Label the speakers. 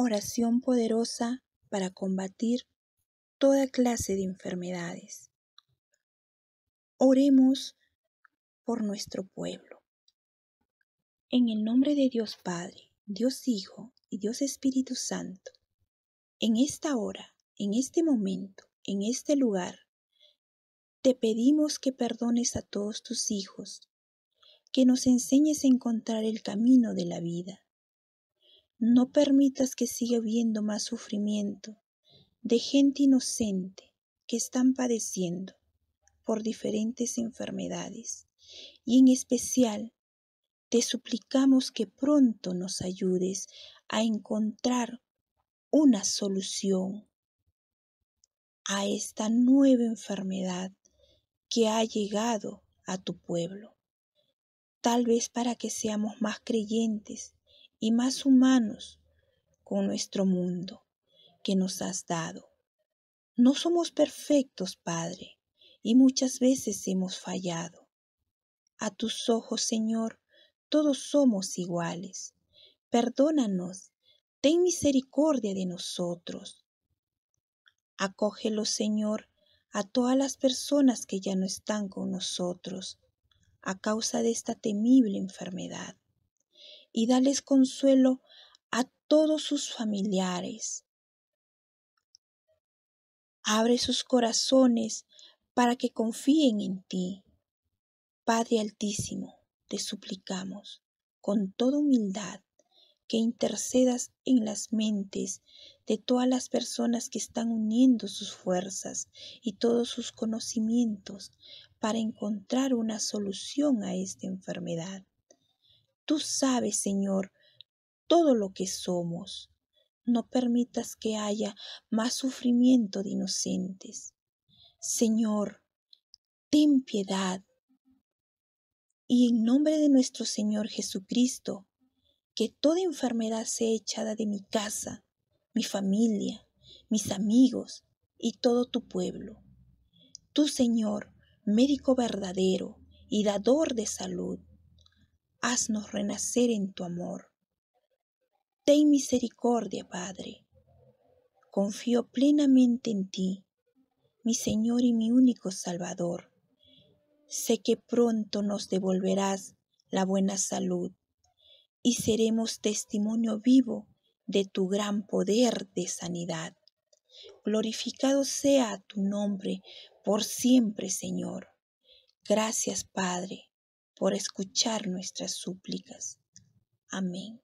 Speaker 1: Oración poderosa para combatir toda clase de enfermedades. Oremos por nuestro pueblo. En el nombre de Dios Padre, Dios Hijo y Dios Espíritu Santo, en esta hora, en este momento, en este lugar, te pedimos que perdones a todos tus hijos, que nos enseñes a encontrar el camino de la vida no permitas que siga habiendo más sufrimiento de gente inocente que están padeciendo por diferentes enfermedades. Y en especial, te suplicamos que pronto nos ayudes a encontrar una solución a esta nueva enfermedad que ha llegado a tu pueblo. Tal vez para que seamos más creyentes y más humanos con nuestro mundo que nos has dado. No somos perfectos, Padre, y muchas veces hemos fallado. A tus ojos, Señor, todos somos iguales. Perdónanos, ten misericordia de nosotros. Acógelo, Señor, a todas las personas que ya no están con nosotros a causa de esta temible enfermedad y dales consuelo a todos sus familiares. Abre sus corazones para que confíen en ti. Padre Altísimo, te suplicamos con toda humildad que intercedas en las mentes de todas las personas que están uniendo sus fuerzas y todos sus conocimientos para encontrar una solución a esta enfermedad. Tú sabes, Señor, todo lo que somos. No permitas que haya más sufrimiento de inocentes. Señor, ten piedad. Y en nombre de nuestro Señor Jesucristo, que toda enfermedad sea echada de mi casa, mi familia, mis amigos y todo tu pueblo. Tú, Señor, médico verdadero y dador de salud, haznos renacer en tu amor. Ten misericordia, Padre. Confío plenamente en ti, mi Señor y mi único Salvador. Sé que pronto nos devolverás la buena salud y seremos testimonio vivo de tu gran poder de sanidad. Glorificado sea tu nombre por siempre, Señor. Gracias, Padre por escuchar nuestras súplicas. Amén.